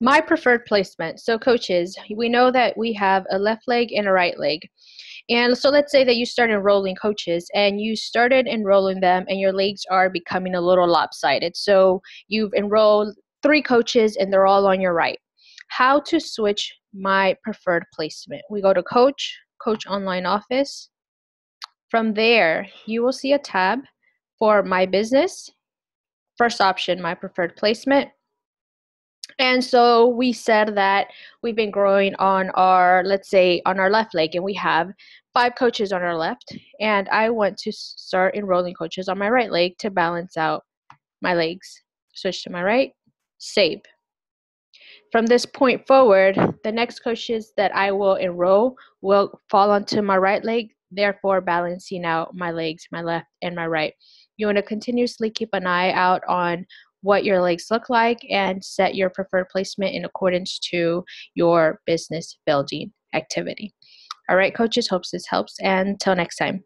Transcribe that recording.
my preferred placement. So, coaches, we know that we have a left leg and a right leg. And so, let's say that you start enrolling coaches and you started enrolling them, and your legs are becoming a little lopsided. So, you've enrolled three coaches and they're all on your right. How to switch my preferred placement? We go to Coach, Coach Online Office. From there, you will see a tab for My Business. First option, My Preferred Placement and so we said that we've been growing on our, let's say, on our left leg, and we have five coaches on our left. And I want to start enrolling coaches on my right leg to balance out my legs. Switch to my right, save. From this point forward, the next coaches that I will enroll will fall onto my right leg, therefore balancing out my legs, my left and my right. You want to continuously keep an eye out on what your legs look like and set your preferred placement in accordance to your business building activity. All right, coaches, hopes this helps. And until next time.